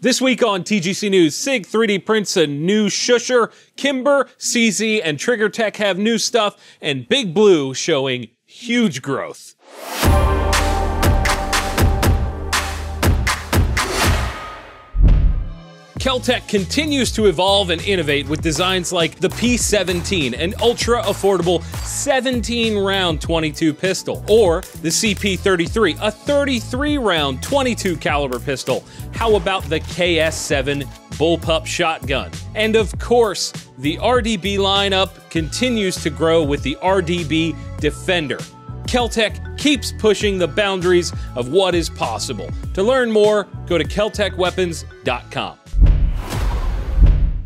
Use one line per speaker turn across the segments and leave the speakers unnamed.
This week on TGC News, SIG 3D prints a new Shusher, Kimber, CZ, and Trigger Tech have new stuff, and Big Blue showing huge growth. Keltec continues to evolve and innovate with designs like the P17, an ultra affordable 17 round 22 pistol, or the CP33, a 33 round 22 caliber pistol. How about the KS7 bullpup shotgun? And of course, the RDB lineup continues to grow with the RDB Defender. Keltec keeps pushing the boundaries of what is possible. To learn more, go to keltecweapons.com.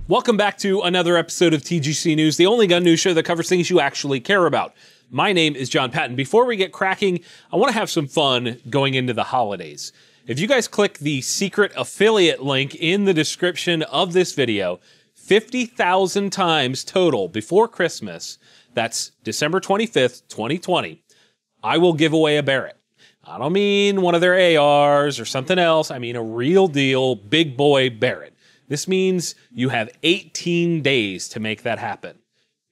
Welcome back to another episode of TGC News, the only gun news show that covers things you actually care about. My name is Jon Patton. Before we get cracking, I want to have some fun going into the holidays. If you guys click the secret affiliate link in the description of this video, 50,000 times total before Christmas, that's December 25th, 2020, I will give away a Barrett. I don't mean one of their ARs or something else. I mean a real deal big boy Barrett. This means you have 18 days to make that happen.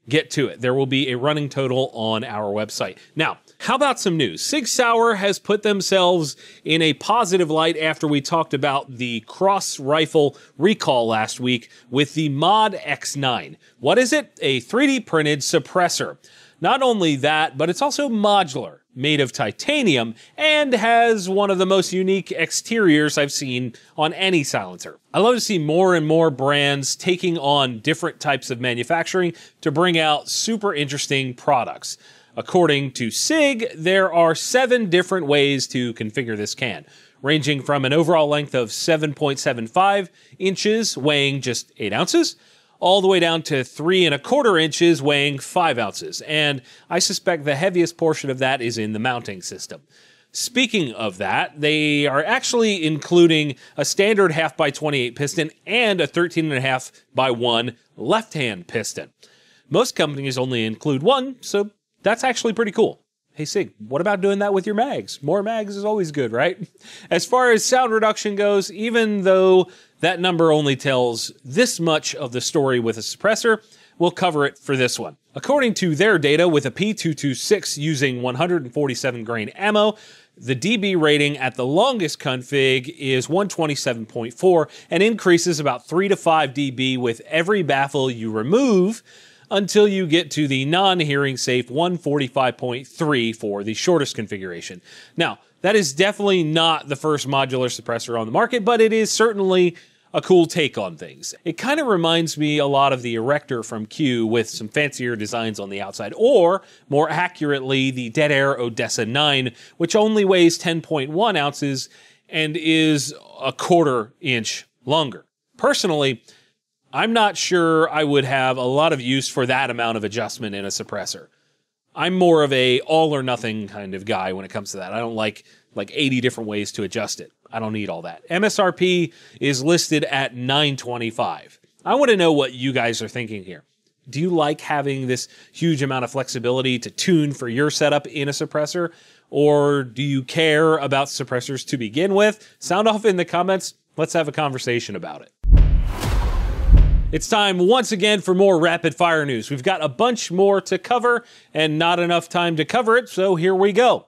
Get to it. There will be a running total on our website. Now, how about some news? Sig Sauer has put themselves in a positive light after we talked about the cross rifle recall last week with the Mod X9. What is it? A 3D printed suppressor. Not only that, but it's also modular made of titanium and has one of the most unique exteriors I've seen on any silencer. I love to see more and more brands taking on different types of manufacturing to bring out super interesting products. According to SIG, there are seven different ways to configure this can, ranging from an overall length of 7.75 inches, weighing just 8 ounces, all the way down to three and a quarter inches, weighing five ounces. And I suspect the heaviest portion of that is in the mounting system. Speaking of that, they are actually including a standard half by 28 piston and a 13 and a half by 1 left hand piston. Most companies only include one, so that's actually pretty cool. Hey Sig, what about doing that with your mags? More mags is always good, right? As far as sound reduction goes, even though that number only tells this much of the story with a suppressor. We'll cover it for this one. According to their data, with a P226 using 147 grain ammo, the DB rating at the longest config is 127.4 and increases about 3 to 5 dB with every baffle you remove until you get to the non-hearing safe 145.3 for the shortest configuration. Now, that is definitely not the first modular suppressor on the market, but it is certainly a cool take on things. It kind of reminds me a lot of the Erector from Q with some fancier designs on the outside, or more accurately, the Dead Air Odessa 9, which only weighs 10.1 ounces and is a quarter inch longer. Personally, I'm not sure I would have a lot of use for that amount of adjustment in a suppressor. I'm more of a all or nothing kind of guy when it comes to that. I don't like like 80 different ways to adjust it. I don't need all that. MSRP is listed at 925. I want to know what you guys are thinking here. Do you like having this huge amount of flexibility to tune for your setup in a suppressor? Or do you care about suppressors to begin with? Sound off in the comments. Let's have a conversation about it. It's time once again for more rapid fire news. We've got a bunch more to cover and not enough time to cover it, so here we go.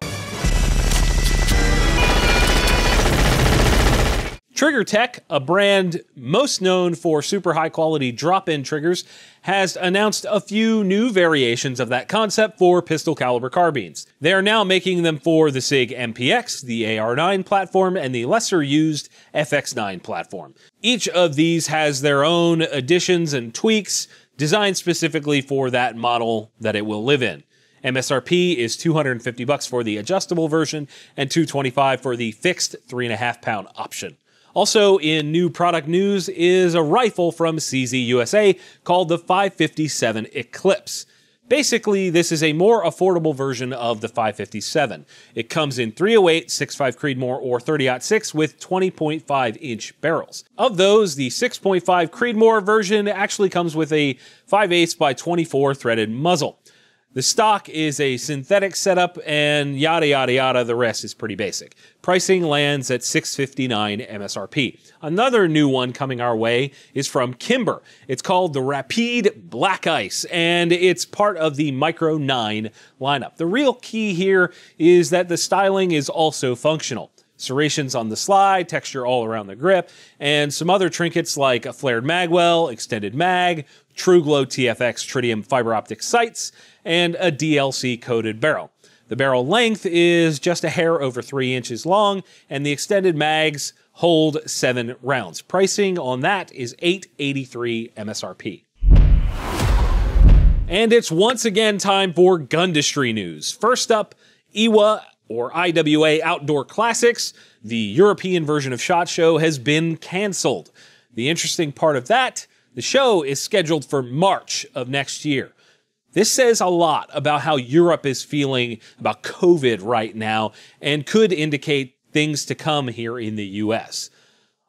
Trigger Tech, a brand most known for super high quality drop in triggers, has announced a few new variations of that concept for pistol caliber carbines. They are now making them for the SIG MPX, the AR9 platform, and the lesser used FX9 platform. Each of these has their own additions and tweaks designed specifically for that model that it will live in. MSRP is 250 bucks for the adjustable version and 225 for the fixed 3.5 pound option. Also, in new product news is a rifle from CZ USA called the 557 Eclipse. Basically, this is a more affordable version of the 557. It comes in 308, 65 Creedmoor, or 30-06 with 20.5 inch barrels. Of those, the 6.5 Creedmoor version actually comes with a 5 8 by 24 threaded muzzle. The stock is a synthetic setup and yada yada yada. The rest is pretty basic. Pricing lands at 659 MSRP. Another new one coming our way is from Kimber. It's called the Rapide Black Ice and it's part of the Micro 9 lineup. The real key here is that the styling is also functional serrations on the slide, texture all around the grip, and some other trinkets like a flared magwell, extended mag, TruGlo TFX tritium fiber optic sights, and a DLC coated barrel. The barrel length is just a hair over 3 inches long, and the extended mags hold 7 rounds. Pricing on that is 883 MSRP. And it's once again time for Gundustry news. First up, IWA or IWA Outdoor Classics, the European version of SHOT Show has been canceled. The interesting part of that, the show is scheduled for March of next year. This says a lot about how Europe is feeling about COVID right now and could indicate things to come here in the US.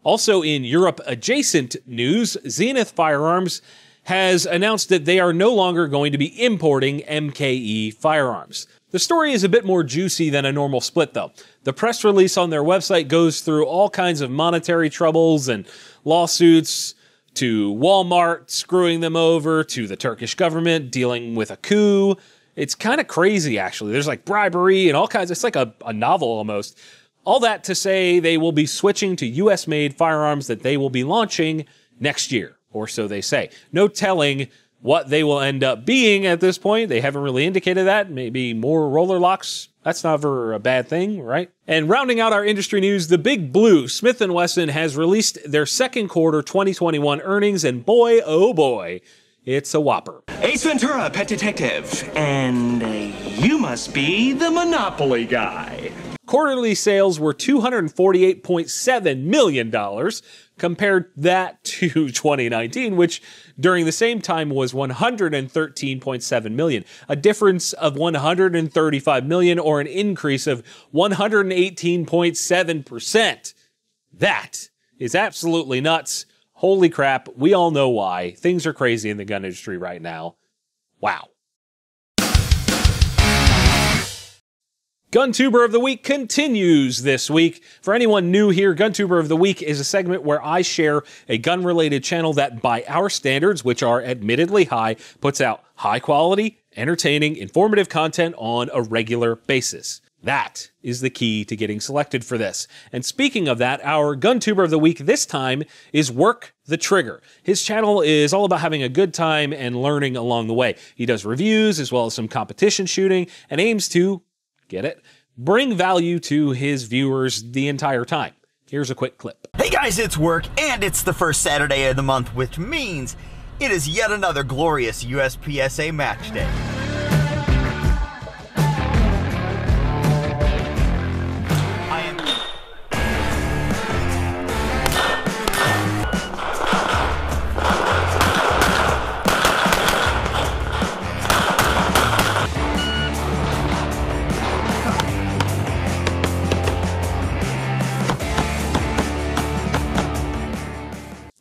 Also, in Europe adjacent news, Zenith Firearms has announced that they are no longer going to be importing MKE firearms. The story is a bit more juicy than a normal split, though. The press release on their website goes through all kinds of monetary troubles and lawsuits to Walmart screwing them over, to the Turkish government dealing with a coup. It's kind of crazy, actually. There's like bribery and all kinds. It's like a, a novel almost. All that to say, they will be switching to US made firearms that they will be launching next year, or so they say. No telling what they will end up being at this point. They haven't really indicated that. Maybe more roller locks. That's never a bad thing, right? And rounding out our industry news, the Big Blue, Smith & Wesson has released their second quarter 2021 earnings and boy oh boy, it's a whopper.
Ace Ventura, pet detective. And you must be the Monopoly guy.
Quarterly sales were $248.7 million, compared that to 2019, which during the same time was 113.7 million, a difference of 135 million or an increase of 118.7%. That is absolutely nuts. Holy crap, we all know why. Things are crazy in the gun industry right now. Wow. GunTuber of the Week continues this week. For anyone new here, GunTuber of the Week is a segment where I share a gun related channel that, by our standards, which are admittedly high, puts out high quality, entertaining, informative content on a regular basis. That is the key to getting selected for this. And speaking of that, our GunTuber of the Week this time is Work the Trigger. His channel is all about having a good time and learning along the way. He does reviews as well as some competition shooting and aims to Get it? Bring value to his viewers the entire time. Here's a quick clip.
Hey guys, it's work, and it's the first Saturday of the month, which means it is yet another glorious USPSA match day.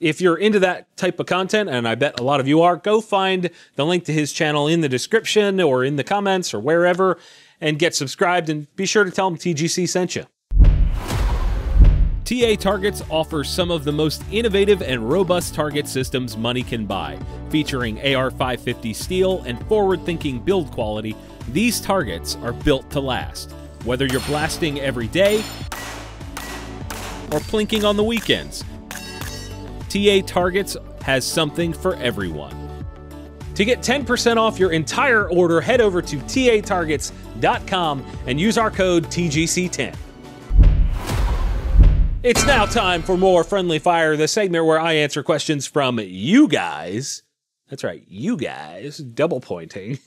If you're into that type of content, and I bet a lot of you are, go find the link to his channel in the description or in the comments or wherever and get subscribed and be sure to tell him TGC sent you. TA Targets offers some of the most innovative and robust target systems money can buy. Featuring AR-550 steel and forward-thinking build quality, these targets are built to last. Whether you're blasting every day or plinking on the weekends, TA Targets has something for everyone. To get 10% off your entire order, head over to tatargets.com and use our code TGC10. It's now time for more Friendly Fire, the segment where I answer questions from you guys. That's right, you guys, double pointing.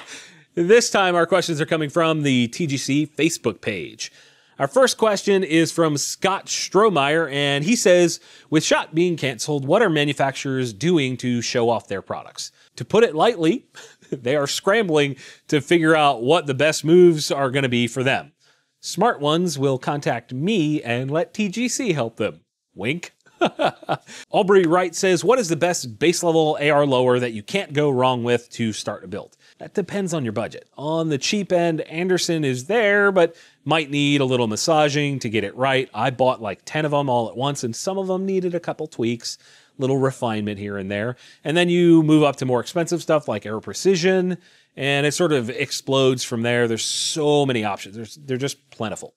this time, our questions are coming from the TGC Facebook page. Our first question is from Scott Strohmeyer, and he says, with SHOT being canceled, what are manufacturers doing to show off their products? To put it lightly, they are scrambling to figure out what the best moves are going to be for them. Smart ones will contact me and let TGC help them. Wink. Aubrey Wright says, What is the best base level AR lower that you can't go wrong with to start a build? That depends on your budget. On the cheap end, Anderson is there, but might need a little massaging to get it right. I bought like 10 of them all at once, and some of them needed a couple tweaks, little refinement here and there. And then you move up to more expensive stuff like Aero Precision, and it sort of explodes from there. There's so many options. There's, they're just plentiful.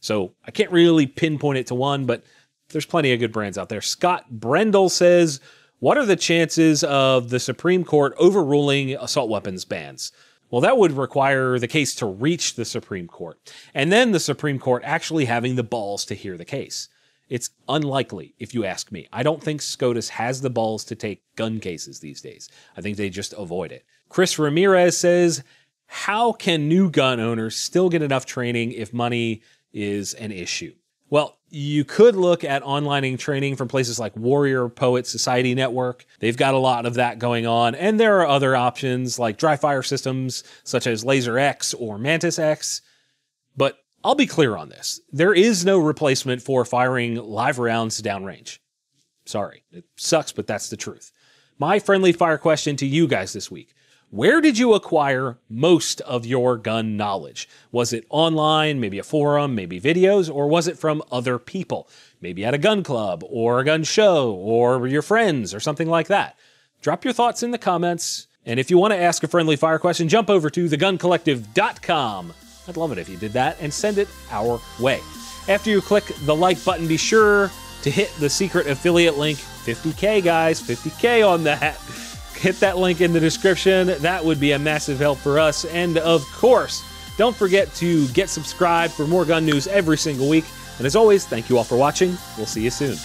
So I can't really pinpoint it to one, but there's plenty of good brands out there. Scott Brendel says, What are the chances of the Supreme Court overruling assault weapons bans? Well, that would require the case to reach the Supreme Court, and then the Supreme Court actually having the balls to hear the case. It's unlikely, if you ask me. I don't think SCOTUS has the balls to take gun cases these days. I think they just avoid it. Chris Ramirez says, How can new gun owners still get enough training if money is an issue? Well, you could look at onlining training from places like Warrior Poet Society Network. They've got a lot of that going on. And there are other options like dry fire systems such as Laser X or Mantis X. But I'll be clear on this there is no replacement for firing live rounds downrange. Sorry, it sucks, but that's the truth. My friendly fire question to you guys this week where did you acquire most of your gun knowledge? Was it online, maybe a forum, maybe videos, or was it from other people? Maybe at a gun club, or a gun show, or your friends, or something like that. Drop your thoughts in the comments. And if you want to ask a friendly fire question, jump over to theguncollective.com. I'd love it if you did that and send it our way. After you click the like button, be sure to hit the secret affiliate link 50K, guys, 50K on that hit that link in the description. That would be a massive help for us. And of course, don't forget to get subscribed for more gun news every single week. And as always, thank you all for watching. We'll see you soon.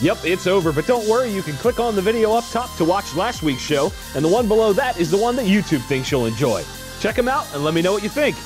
Yep, it's over, but don't worry, you can click on the video up top to watch last week's show, and the one below that is the one that YouTube thinks you'll enjoy. Check them out and let me know what you think.